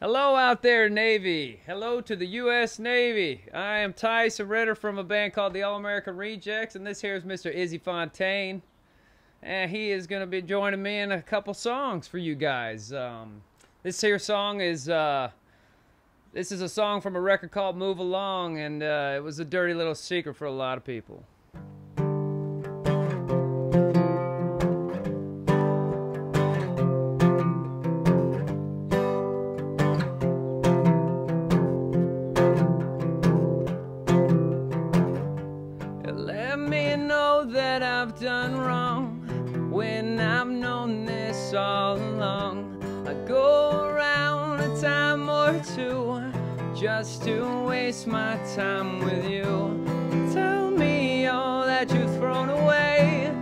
Hello out there, Navy. Hello to the U.S. Navy. I am Tyson Ritter from a band called the All American Rejects, and this here is Mr. Izzy Fontaine. And he is going to be joining me in a couple songs for you guys. Um, this here song is uh, this is a song from a record called Move Along, and uh, it was a dirty little secret for a lot of people. Or two just to waste my time with you. Tell me all that you've thrown away.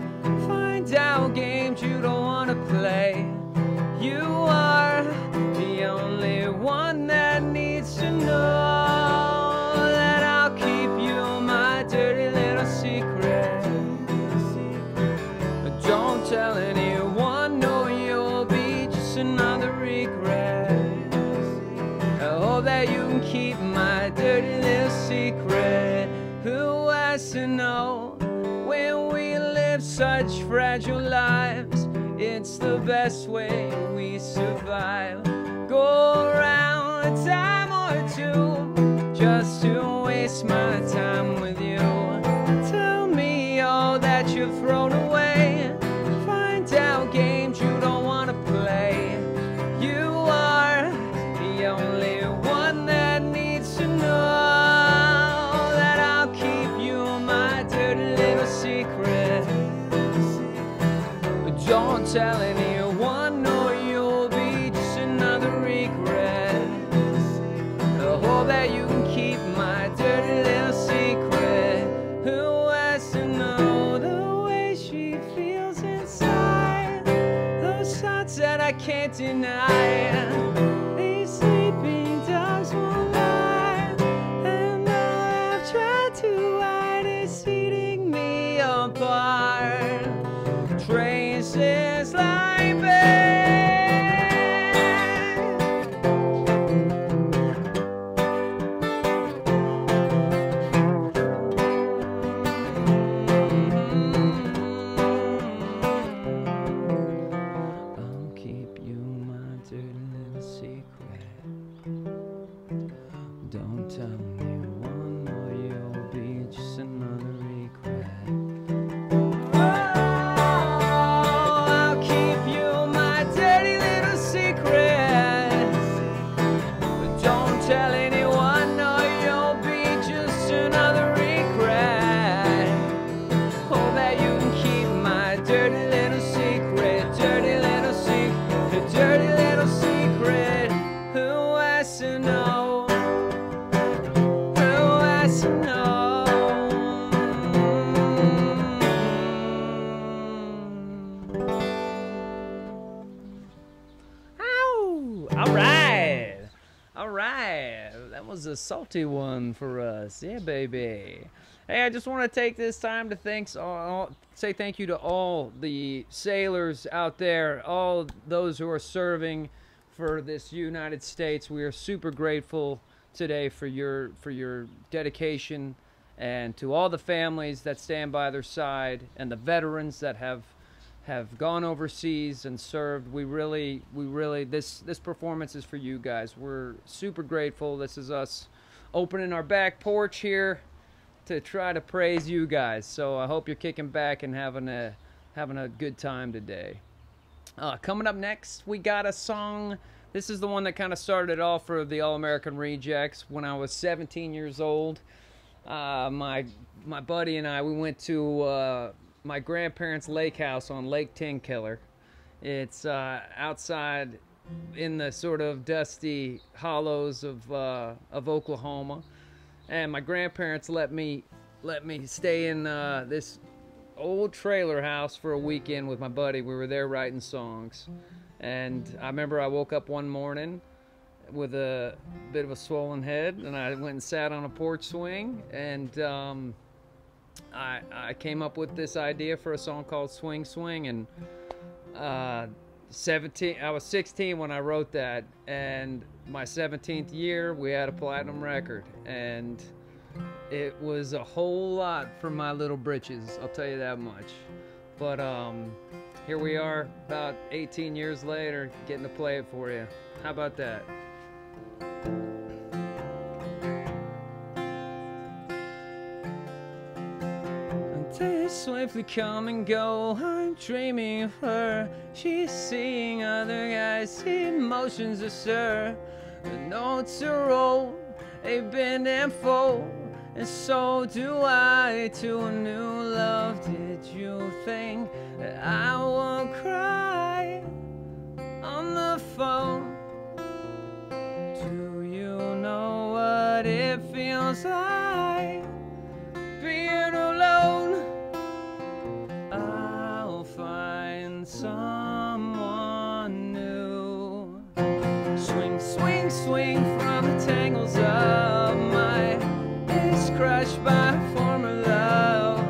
Find out games you don't want to play. You are such fragile lives? It's the best way we survive. Go around a time or two just to waste my time with you. Tell me all that you've thrown away. Was a salty one for us. Yeah, baby. Hey, I just want to take this time to thanks all, say thank you to all the sailors out there, all those who are serving for this United States. We are super grateful today for your for your dedication and to all the families that stand by their side and the veterans that have have gone overseas and served. We really, we really, this this performance is for you guys. We're super grateful. This is us opening our back porch here to try to praise you guys. So I hope you're kicking back and having a having a good time today. Uh, coming up next, we got a song. This is the one that kind of started it off for the All American Rejects when I was 17 years old. Uh, my my buddy and I we went to uh, my grandparents' lake house on Lake Tenkiller. It's uh, outside in the sort of dusty hollows of uh, of Oklahoma, and my grandparents let me let me stay in uh, this old trailer house for a weekend with my buddy. We were there writing songs, and I remember I woke up one morning with a bit of a swollen head, and I went and sat on a porch swing, and um, I, I came up with this idea for a song called Swing Swing, and uh, 17 I was 16 when I wrote that and my 17th year we had a platinum record and it was a whole lot for my little britches, I'll tell you that much. But um here we are about 18 years later getting to play it for you. How about that? Swiftly come and go. I'm dreaming of her. She's seeing other guys. Emotions astir. The notes are old. They bend and fold. And so do I to a new love. Did you think that I would cry on the phone? Do you know what it feels like someone new. Swing, swing, swing from the tangles of my is crushed by former love.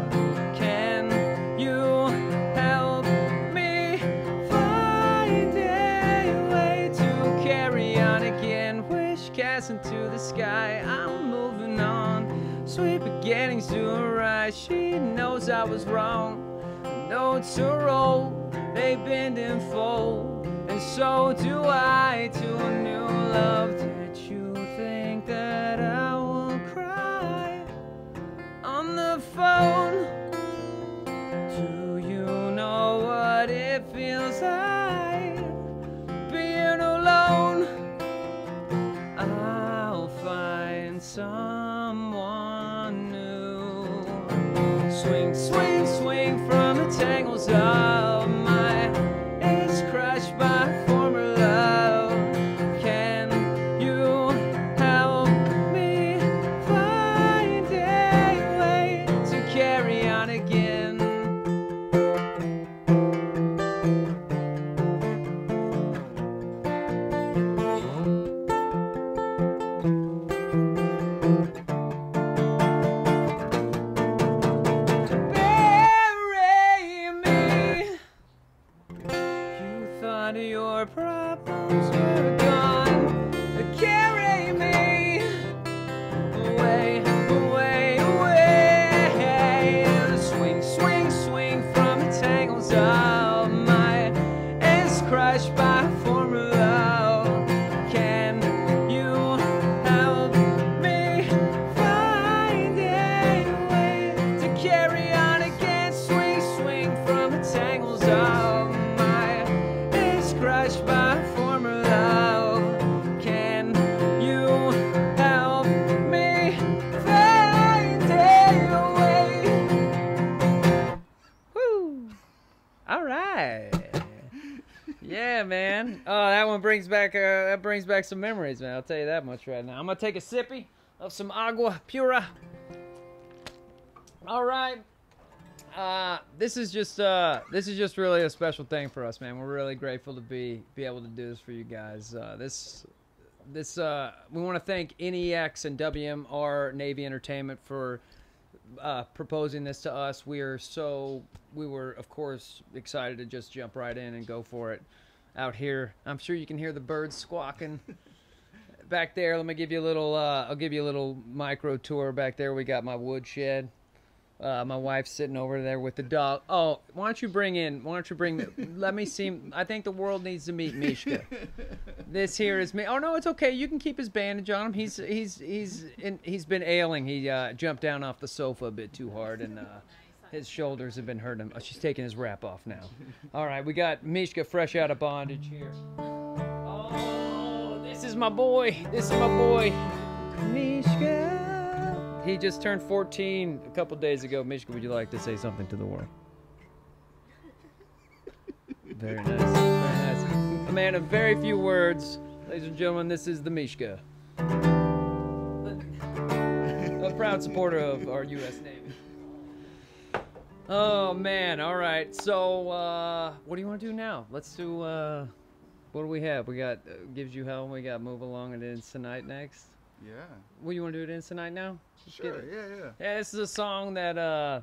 Can you help me find a way to carry on again? Wish cast into the sky. I'm moving on. Sweet beginnings to arise. She knows I was wrong. Notes are old, they bend and fold, and so do I to a new love. Did you think that I would cry on the phone? Do you know what it feels like being alone? I'll find someone new. Swing, swing, swing from the tangles of brings back some memories, man. I'll tell you that much right now. I'm gonna take a sippy of some agua pura. All right. Uh, this is just uh, this is just really a special thing for us, man. We're really grateful to be be able to do this for you guys. Uh, this this uh, we want to thank NEX and WMR Navy Entertainment for uh, proposing this to us. We are so we were of course excited to just jump right in and go for it out here. I'm sure you can hear the birds squawking back there. Let me give you a little. Uh, I'll give you a little micro tour back there. We got my woodshed. Uh, my wife's sitting over there with the dog. Oh, why don't you bring in? Why don't you bring? The, let me see. I think the world needs to meet Mishka. This here is me. Oh no, it's okay. You can keep his bandage on him. He's he's he's in, he's been ailing. He uh, jumped down off the sofa a bit too hard, and uh, his shoulders have been hurting him. Oh, she's taking his wrap off now. All right, we got Mishka fresh out of bondage here. Oh, this is my boy. This is my boy, Mishka. He just turned 14 a couple days ago. Mishka, would you like to say something to the world? Very nice. Very nice. A man of very few words. Ladies and gentlemen, this is the Mishka. A proud supporter of our U.S. Navy. Oh man, all right. So, uh, what do you want to do now? Let's do. Uh, what do we have? We got uh, gives you hell. We got move along and it's tonight next. Yeah. What do you want to do It Ends Tonight now? Let's Sure. Yeah, yeah. Yeah, this is a song that uh,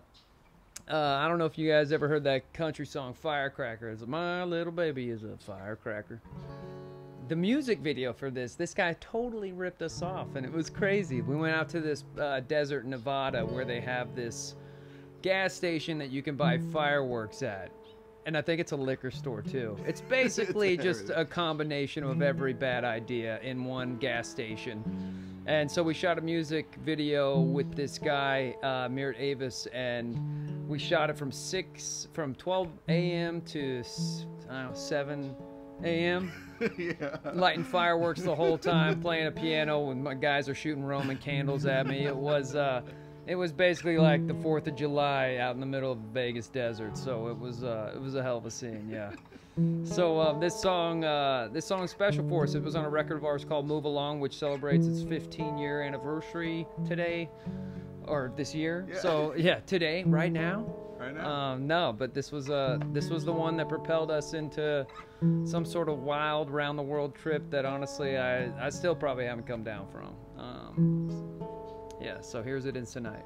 Uh, I don't know if you guys ever heard that country song "Firecracker." It's my little baby is a firecracker. The music video for this, this guy totally ripped us off, and it was crazy. We went out to this uh, desert in Nevada where they have this gas station that you can buy fireworks at. And I think it's a liquor store too. It's basically just a combination of every bad idea in one gas station. And so we shot a music video with this guy, uh, Meiert Avis, and we shot it from six, from 12 a.m. to s- I don't know, 7 a.m. yeah. lighting fireworks the whole time, playing a piano, and my guys are shooting Roman candles at me. It was, uh, it was basically like the Fourth of July out in the middle of the Vegas desert. So it was, uh, it was a hell of a scene, yeah. So uh, this song, uh, this song is special for us. It was on a record of ours called "Move Along," which celebrates its 15 year anniversary today, or this year. Yeah. So yeah, today, right now. Right now. Um, no, but this was uh, this was the one that propelled us into some sort of wild round the world trip that honestly I, I still probably haven't come down from. Um, yeah, so here's It Ends Tonight.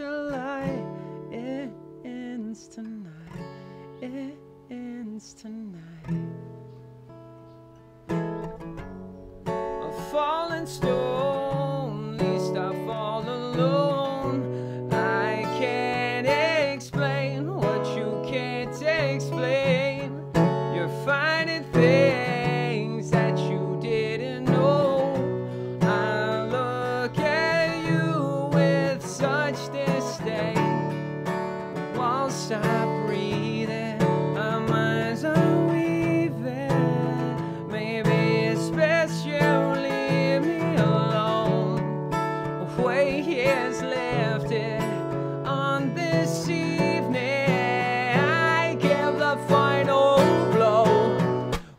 It ends tonight. It ends tonight. A falling stone,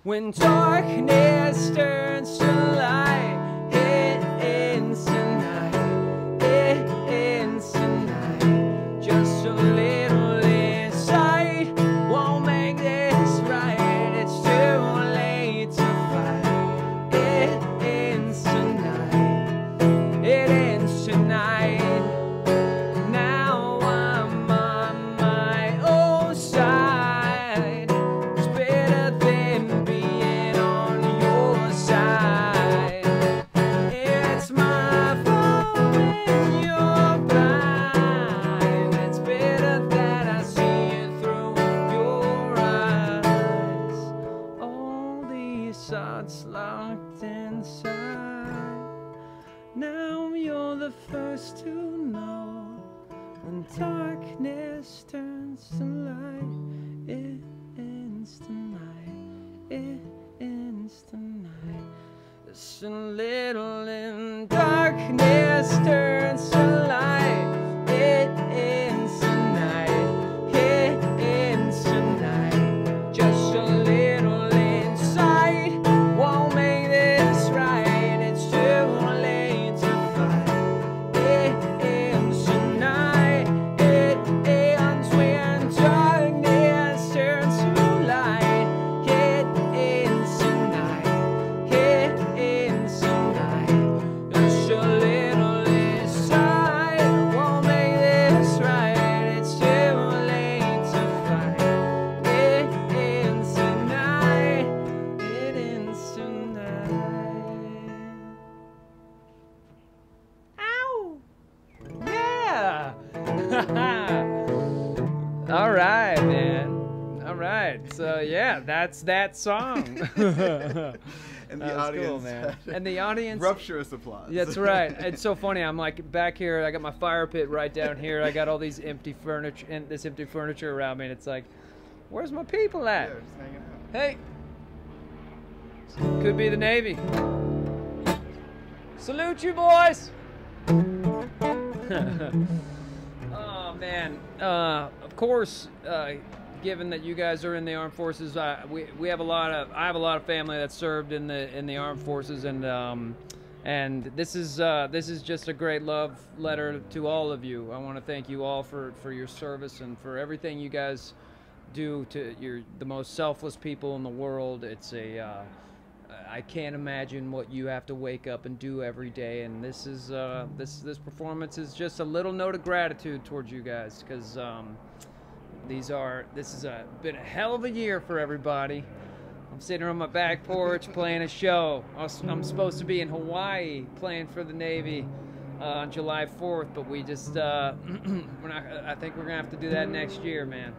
when darkness turns to light. To know when darkness turns to light. It ends tonight. It ends tonight. Just a little in darkness turns to light. That's that song. And the That audience cool, man. And the audience. Rapturous applause. That's right. It's so funny. I'm like back here. I got my fire pit right down here. I got all these empty furniture and this empty furniture around me. And it's like, where's my people yeah, at? just hanging out. Hey, could be the Navy. Salute you, boys. oh man. Uh, of course, uh, given that you guys are in the armed forces, uh, we we have a lot of I have a lot of family that served in the in the armed forces, and um, and this is uh, this is just a great love letter to all of you. I want to thank you all for for your service and for everything you guys do to you're the most selfless people in the world. It's a uh, I can't imagine what you have to wake up and do every day, and this is uh, this this performance is just a little note of gratitude towards you guys because um, these are this has been a hell of a year for everybody. I'm sitting on my back porch playing a show. I'm supposed to be in Hawaii playing for the Navy uh, on July 4th, but we just uh, we're not. I think we're gonna have to do that next year, man.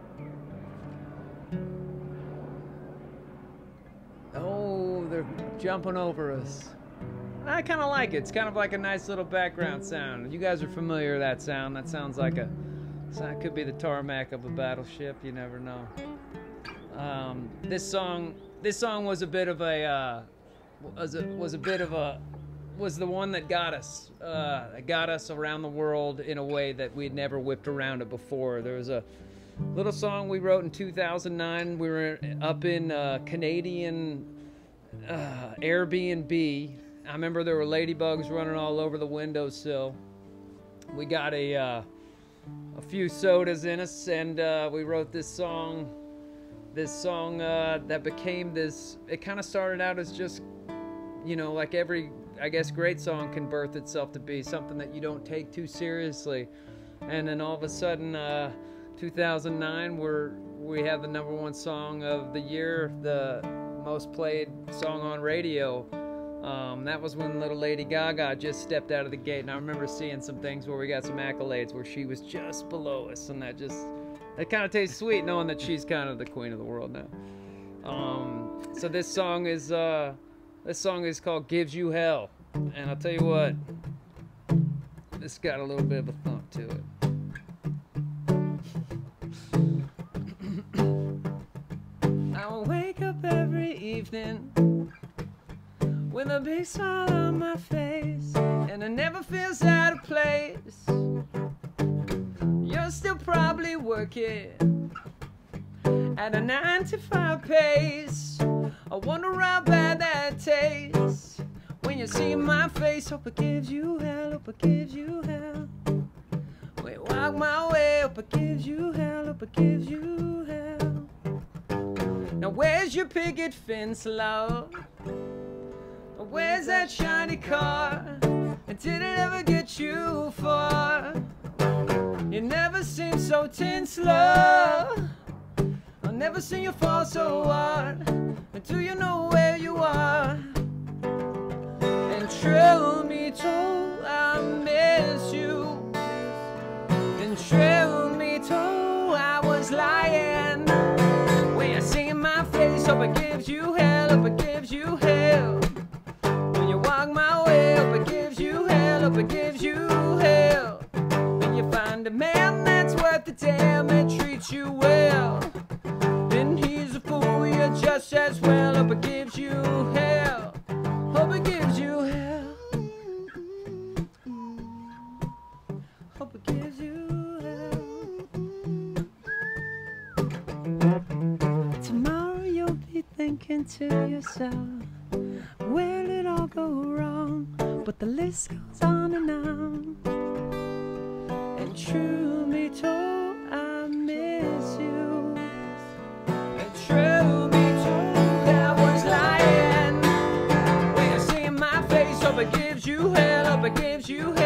Oh, they're jumping over us. I kind of like it. It's kind of like a nice little background sound. You guys are familiar with that sound. That sounds like a. It could be the tarmac of a battleship. You never know. Um, this song, this song was a bit of a, uh, was a was a bit of a, was the one that got us, uh, got us around the world in a way that we had never whipped around it before. There was a little song we wrote in 2009. We were up in uh, Canadian uh, Airbnb. I remember there were ladybugs running all over the windowsill. We got a uh, a few sodas in us, and uh, we wrote this song. This song uh, that became this. It kind of started out as just, you know, like every, I guess, great song can birth itself to be something that you don't take too seriously, and then all of a sudden, uh, 2009, we're we have the number one song of the year, the most played song on radio. Um, that was when little Lady Gaga just stepped out of the gate, and I remember seeing some things where we got some accolades where she was just below us, and that just that kind of tastes sweet knowing that she's kind of the queen of the world now. Um, so this song is uh, this song is called "Gives You Hell," and I'll tell you what, this got a little bit of a thump to it. With a big smile on my face, and it never feels out of place. You're still probably working at a 9 to 5 pace. I wonder how bad that tastes when you see my face. Hope it gives you hell, hope it gives you hell. Wait, walk my way, hope it gives you hell, hope it gives you hell. Now, where's your picket fence, love? Where's that shiny car? And did it ever get you far? You never seem so tense, love. I'll never seen you fall so hard until you know where you are. And truth me told, I miss you. And truth me told, I was lying. When you see my face, hope it gives you hell, hope it hope it gives you hell. When you find a man that's worth the damn and treats you well, then he's a fool, you're just as well. Hope it gives you hell, hope it gives you hell. Hope it gives you hell. Tomorrow you'll be thinking to yourself, did it all go wrong? But the list goes on. Hope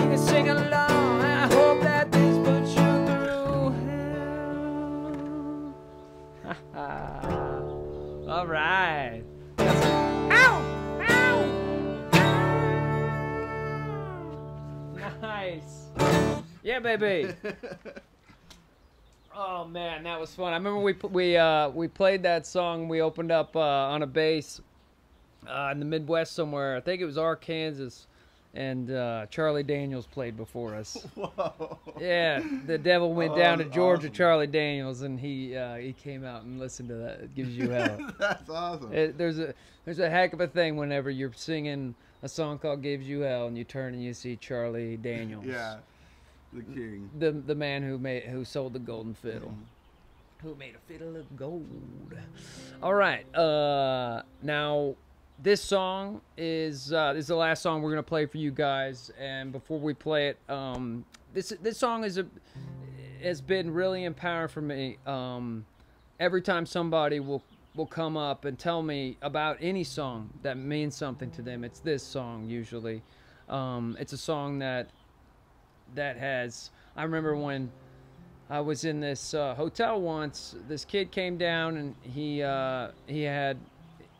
You can sing along. I hope that this puts you through hell. All right. Ow! Ow! Nice. Yeah, baby. Oh man, that was fun. I remember we we uh, we played that song. We opened up uh, on a base uh, in the Midwest somewhere. I think it was Arkansas, and uh, Charlie Daniels played before us. Whoa. Yeah, the devil went Oh, down to Georgia, awesome. Charlie Daniels, and he uh, he came out and listened to that. It gives you hell. That's awesome. It, there's a there's a heck of a thing whenever you're singing a song called "Gives You Hell" and you turn and you see Charlie Daniels. yeah. The king. The the man who made who sold the golden fiddle. Who made a fiddle of gold. All right. Uh now this song is uh this is the last song we're gonna play for you guys and before we play it, um this this song is a has been really empowering for me. Um every time somebody will will come up and tell me about any song that means something to them, it's this song usually. Um, it's a song that that has. I remember when I was in this uh, hotel once. This kid came down and he uh, he had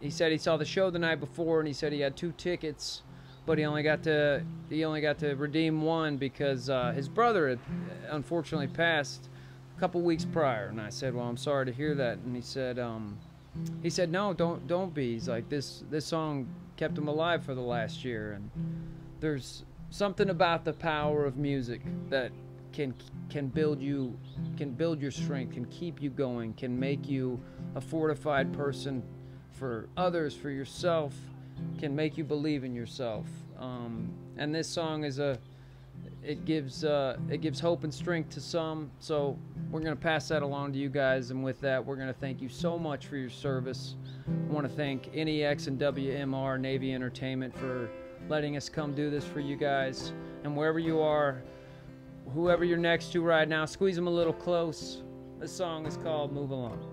he said he saw the show the night before and he said he had two tickets, but he only got to he only got to redeem one because uh, his brother had unfortunately passed a couple weeks prior. And I said, "Well, I'm sorry to hear that." And he said, um, he said, "No, don't don't be." He's like, "This this song kept him alive for the last year." And there's something about the power of music that can can build you can build your strength can keep you going can make you a fortified person for others for yourself can make you believe in yourself. Um, and this song is a it gives uh, it gives hope and strength to some. So we're going to pass that along to you guys. And with that we're going to thank you so much for your service. I want to thank nex and wmr navy entertainment for letting us come do this for you guys. And wherever you are whoever you're next to right now squeeze them a little close. This song is called move along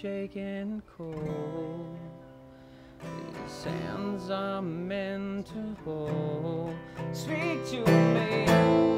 shaking cold. These hands are meant to hold. Speak to me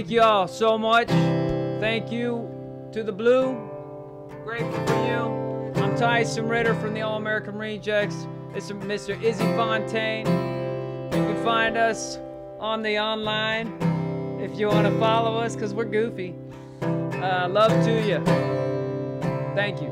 Thank you all so much. Thank you to the Blue. Grateful for you. I'm Tyson Ritter from the All American Rejects. This is Mr. Izzy Fontaine. You can find us on the online if you want to follow us because we're goofy. Uh, love to you. Thank you.